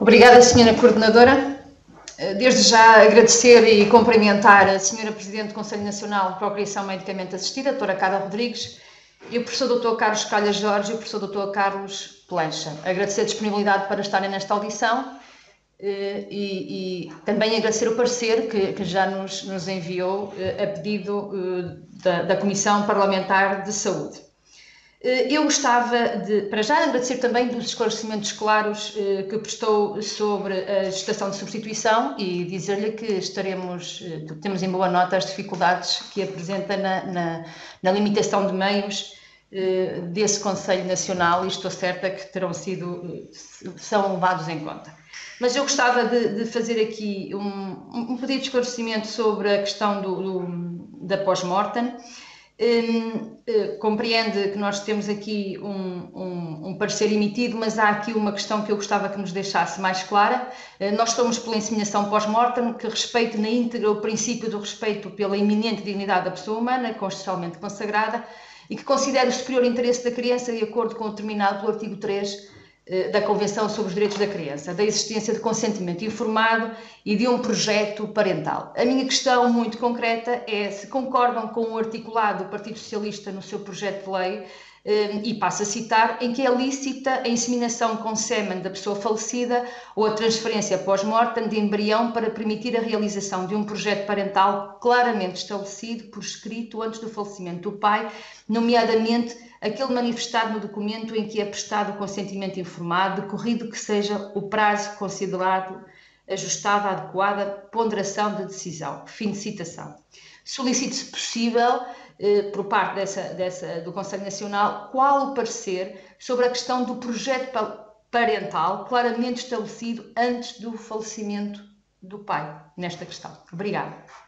Obrigada, Senhora Coordenadora. Desde já agradecer e cumprimentar a Senhora Presidente do Conselho Nacional de Procriação Medicamente Assistida, Doutora Carla Rodrigues, e o Professor Dr. Carlos Calha Jorge e o Professor Dr. Carlos Plancha. Agradecer a disponibilidade para estarem nesta audição eh, e, e, também agradecer o parecer que, que já nos, nos, enviou eh, a pedido eh, da, da, Comissão Parlamentar de Saúde. Eu gostava de, para já, agradecer também dos esclarecimentos claros que prestou sobre a gestação de substituição e dizer-lhe que estaremos, temos em boa nota as dificuldades que apresenta na, na, na limitação de meios desse Conselho Nacional e estou certa que terão sido, são levados em conta. Mas eu gostava de, de fazer aqui um, um, pedido de esclarecimento sobre a questão do, do da pós-mortem. Um, uh, compreende que nós temos aqui um, um, um, parecer emitido, mas há aqui uma questão que eu gostava que nos deixasse mais clara. Uh, nós estamos pela inseminação pós-mortem, que respeite na íntegra o princípio do respeito pela iminente dignidade da pessoa humana, constitucionalmente consagrada, e que considere o superior interesse da criança de acordo com o determinado pelo artigo 3 eh, da Convenção sobre os Direitos da Criança, da existência de consentimento informado e de um projeto parental. A minha questão muito concreta é se concordam com o articulado do Partido Socialista no seu projeto de lei e passo a citar, em que é lícita a inseminação com sêmen da pessoa falecida ou a transferência pós-mortem de embrião para permitir a realização de um projeto parental claramente estabelecido por escrito antes do falecimento do pai, nomeadamente aquele manifestado no documento em que é prestado o consentimento informado, decorrido que seja o prazo considerado ajustado à adequada ponderação da decisão. Fim de citação. Solicito, se possível, eh, por parte dessa, dessa, do Conselho Nacional, qual o parecer sobre a questão do projeto parental claramente estabelecido antes do falecimento do pai, nesta questão. Obrigada.